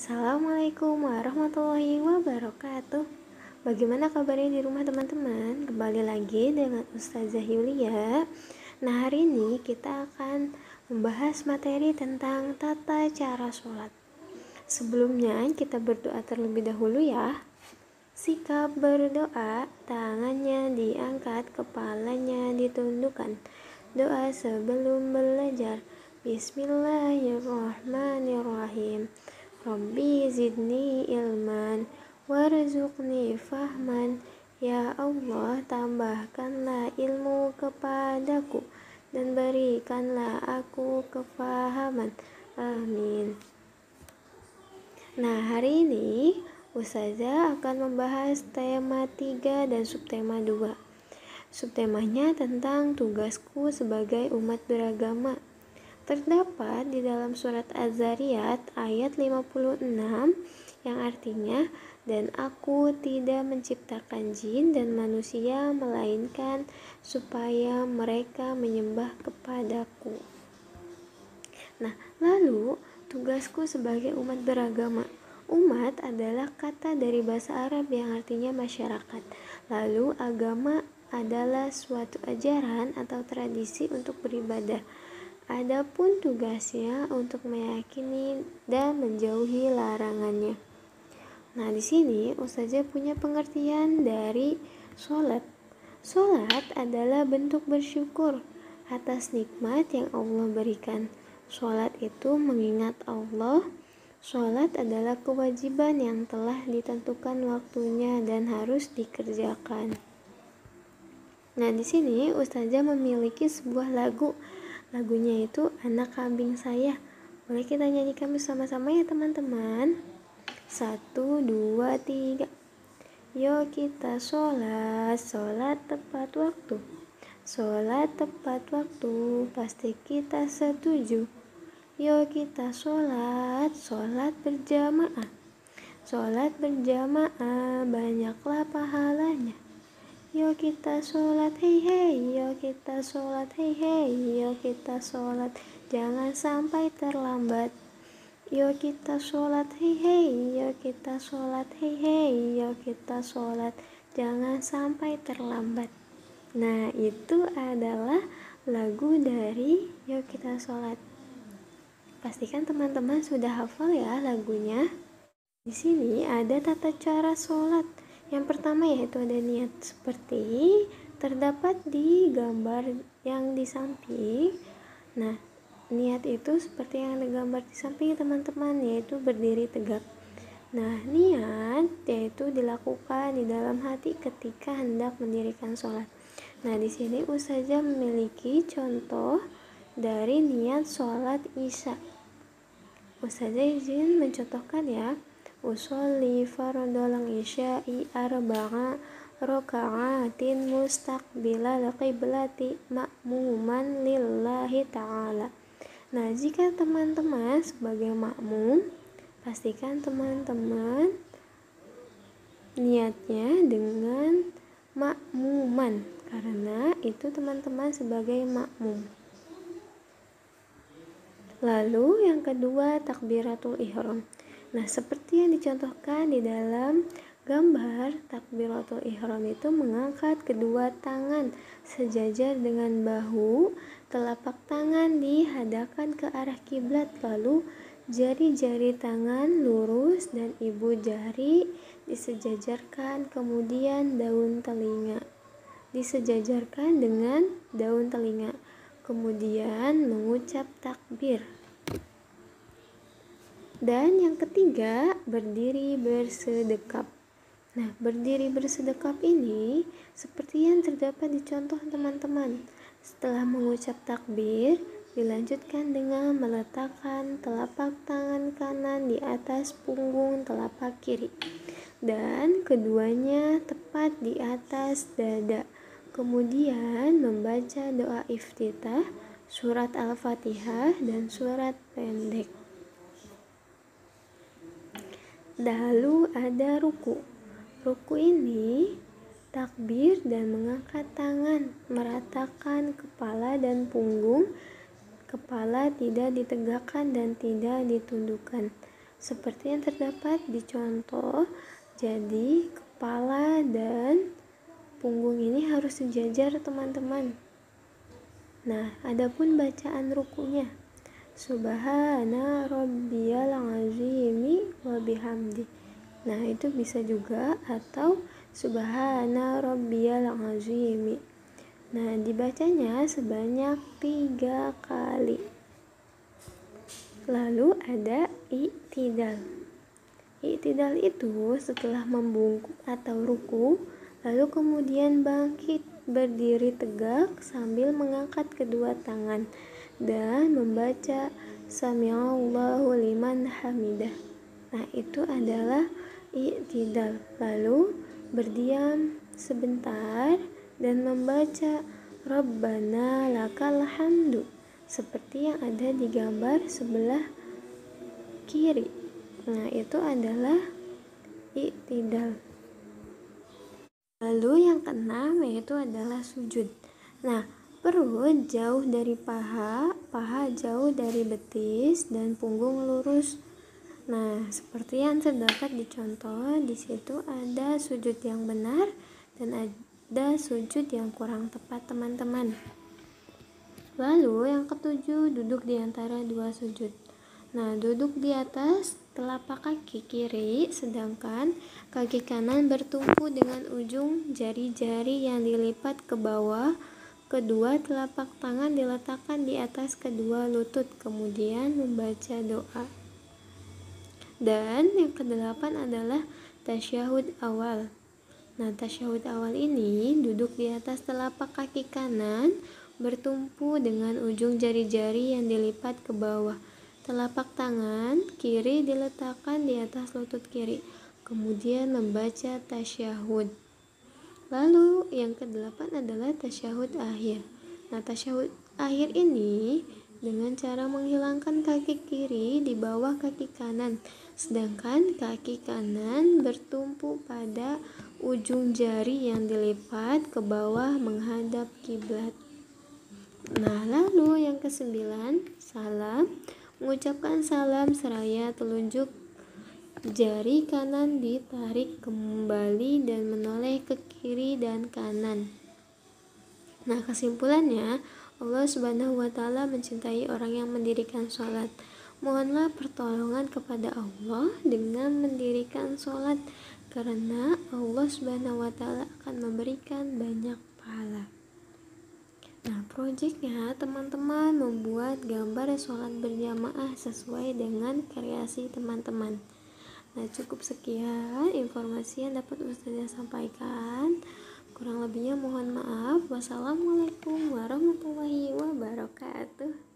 Assalamualaikum warahmatullahi wabarakatuh. Bagaimana kabarnya di rumah teman-teman? Kembali lagi dengan Ustazah Yulia. Nah hari ini kita akan membahas materi tentang tata cara sholat. Sebelumnya kita berdoa terlebih dahulu ya. Sikap berdoa, tangannya diangkat, kepalanya ditundukkan. Doa sebelum belajar. Bismillahirrahmanirrahim Rabbi zidni ilman warzuqni fahman. Ya Allah tambahkanlah ilmu kepadaku dan berikanlah aku kefahaman. Amin. Nah hari ini Ustazah akan membahas tema 3 dan subtema 2 Subtemanya tentang tugasku sebagai umat beragama terdapat di dalam surat Az-Zariyat ayat 56 yang artinya dan aku tidak menciptakan jin dan manusia melainkan supaya mereka menyembah kepadaku. Nah, lalu tugasku sebagai umat beragama. Umat adalah kata dari bahasa Arab yang artinya masyarakat. Lalu agama adalah suatu ajaran atau tradisi untuk beribadah. Adapun tugasnya untuk meyakini dan menjauhi larangannya. Nah, di sini Ustazah punya pengertian dari sholat. Sholat adalah bentuk bersyukur atas nikmat yang Allah berikan. Sholat itu mengingat Allah. Sholat adalah kewajiban yang telah ditentukan waktunya dan harus dikerjakan. Nah, di sini Ustazah memiliki sebuah lagu Lagunya itu Anak Kambing Saya. Boleh kita nyanyikan bersama-sama ya teman-teman? Satu, dua, tiga. Yuk kita sholat, sholat tepat waktu. Sholat tepat waktu, pasti kita setuju. Yuk kita sholat, sholat berjamaah. Sholat berjamaah, banyaklah pahalanya. Yo kita sholat hei hei Yo kita sholat hei hei Yo kita sholat Jangan sampai terlambat. Yo kita sholat hei hei Yo kita sholat hei hei Yo kita sholat Jangan sampai terlambat. Nah itu adalah lagu dari Yo kita sholat. Pastikan teman-teman sudah hafal ya lagunya. Di sini ada tata cara sholat yang pertama yaitu ada niat seperti terdapat di gambar yang di samping. Nah, niat itu seperti yang ada gambar di samping teman-teman yaitu berdiri tegak. Nah, niat yaitu dilakukan di dalam hati ketika hendak mendirikan sholat. Nah, di sini Ustazah memiliki contoh dari niat sholat isya. Ustazah izin mencontohkan ya usolli fardal isya'i arba'a raka'atin mustaqbilal qiblati ma'muman lillahi ta'ala. Nah jika teman-teman sebagai makmum pastikan teman-teman niatnya dengan makmuman karena itu teman-teman sebagai makmum. Lalu yang kedua takbiratul ihram Nah, seperti yang dicontohkan di dalam gambar takbiratul ihram itu mengangkat kedua tangan sejajar dengan bahu, telapak tangan dihadapkan ke arah kiblat lalu jari-jari tangan lurus dan ibu jari disejajarkan kemudian daun telinga disejajarkan dengan daun telinga kemudian mengucap takbir dan yang ketiga, berdiri bersedekap. Nah, berdiri bersedekap ini seperti yang terdapat di contoh teman-teman. Setelah mengucap takbir, dilanjutkan dengan meletakkan telapak tangan kanan di atas punggung telapak kiri dan keduanya tepat di atas dada. Kemudian membaca doa iftitah, surat Al-Fatihah dan surat pendek. Lalu ada ruku. Ruku ini takbir dan mengangkat tangan, meratakan kepala dan punggung. Kepala tidak ditegakkan dan tidak ditundukkan. seperti yang terdapat di contoh. Jadi, kepala dan punggung ini harus sejajar, teman-teman. Nah, adapun bacaan rukunya. Subhana rabbiyal azimi wa bihamdi. Nah, itu bisa juga atau Subhana rabbiyal azimi. Nah, dibacanya sebanyak tiga kali. Lalu ada i'tidal. I'tidal itu setelah membungkuk atau ruku, lalu kemudian bangkit berdiri tegak sambil mengangkat kedua tangan dan membaca Sami'allahu liman hamidah. Nah, itu adalah i'tidal. Lalu berdiam sebentar dan membaca Rabbana lakal hamdu seperti yang ada di gambar sebelah kiri. Nah, itu adalah i'tidal. Lalu yang keenam yaitu adalah sujud. Nah, perut jauh dari paha, paha jauh dari betis dan punggung lurus Nah, seperti yang terdapat di contoh, di situ ada sujud yang benar dan ada sujud yang kurang tepat, teman-teman. Lalu, yang ketujuh, duduk di antara dua sujud. Nah, duduk di atas telapak kaki kiri, sedangkan kaki kanan bertumpu dengan ujung jari-jari yang dilipat ke bawah. Kedua telapak tangan diletakkan di atas kedua lutut, kemudian membaca doa. Dan yang kedelapan adalah tasyahud awal. Nah, tasyahud awal ini duduk di atas telapak kaki kanan bertumpu dengan ujung jari-jari yang dilipat ke bawah. Telapak tangan kiri diletakkan di atas lutut kiri. Kemudian membaca tasyahud. Lalu yang kedelapan adalah tasyahud akhir. Nah, tasyahud akhir ini dengan cara menghilangkan kaki kiri di bawah kaki kanan, sedangkan kaki kanan bertumpu pada ujung jari yang dilipat ke bawah menghadap kiblat. Nah, lalu yang kesembilan, salam. Mengucapkan salam seraya telunjuk jari kanan ditarik kembali dan menoleh ke kiri dan kanan. Nah, kesimpulannya, Allah Subhanahu wa taala mencintai orang yang mendirikan sholat. Mohonlah pertolongan kepada Allah dengan mendirikan sholat karena Allah Subhanahu wa taala akan memberikan banyak pahala. Nah, proyeknya teman-teman membuat gambar sholat berjamaah sesuai dengan kreasi teman-teman. Nah, cukup sekian informasi yang dapat Ustazah sampaikan. Kurang lebihnya mohon maaf. Wassalamualaikum warahmatullahi wabarakatuh.